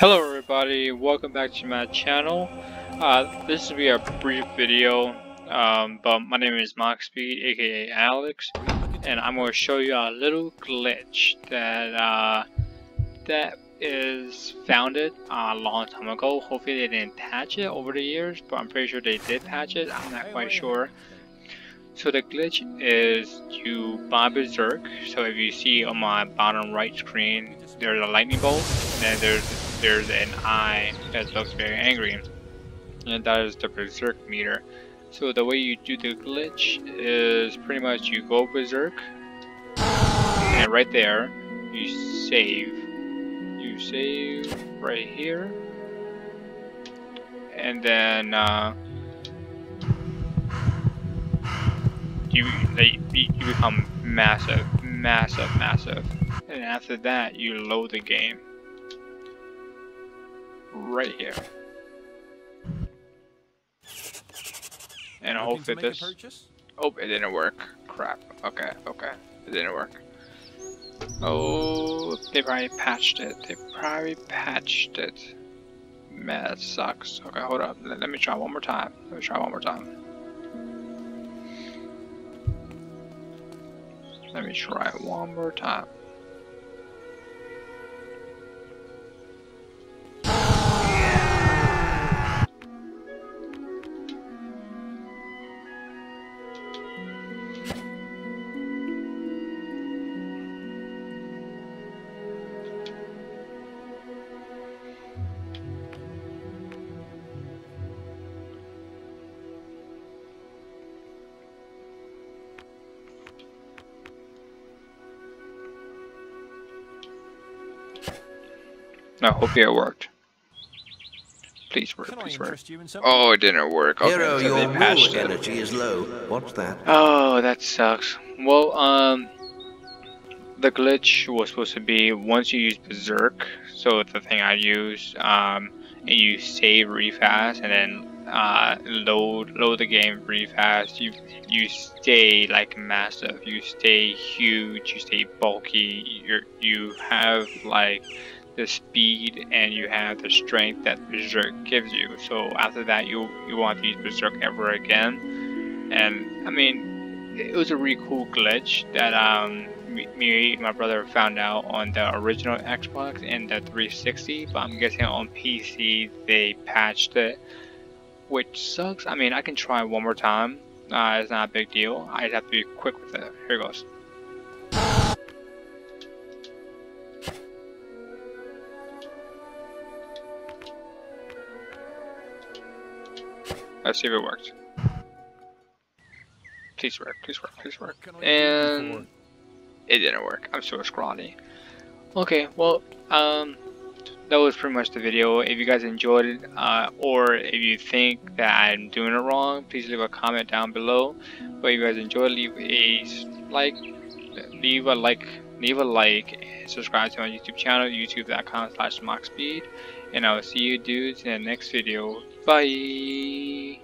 Hello everybody, welcome back to my channel. Uh, this will be a brief video, um, but my name is Mach5p33d, aka Alex, and I'm going to show you a little glitch that uh, that is founded a long time ago. Hopefully they didn't patch it over the years, but I'm pretty sure they did patch it. I'm not quite sure. So the glitch is you buy Berserk. So if you see on my bottom right screen, there's a lightning bolt, and then there's there's an eye that looks very angry. And that is the berserk meter. So the way you do the glitch is pretty much you go berserk and right there you save. You save right here and then uh, you, you become massive, massive, massive. And after that you load the game right here. And I hope that this... Oh, it didn't work. Crap. Okay, okay. It didn't work. Oh, they probably patched it. They probably patched it. Man, that sucks. Okay, hold up. Let, let me try one more time. Let me try one more time. Let me try one more time. I hope it worked. Please work, please work. Oh, it didn't work. Okay, Hero, so your patched energy is low. What's that? Oh, that sucks. Well, um, the glitch was supposed to be once you use Berserk, so the thing I use, um, and you save really fast, and then uh, load load the game really fast. You you stay like massive. You stay huge. You stay bulky. You you have like the speed and you have the strength that Berserk gives you. So after that, you you want to use Berserk ever again. And I mean, it was a really cool glitch that um, me my brother found out on the original Xbox and the 360. But I'm guessing on PC they patched it, which sucks. I mean, I can try one more time. Uh, it's not a big deal. I just have to be quick with it. Here goes. Let's see if it worked. Please work, please work, please work. And it didn't work. I'm so scrawny. Okay, well, um, that was pretty much the video. If you guys enjoyed it, uh, or if you think that I'm doing it wrong, please leave a comment down below. But if you guys enjoyed, leave a like, leave a like, leave a like, and subscribe to my YouTube channel, youtube.com slash Mach5p33d. And I will see you dudes in the next video. Bye.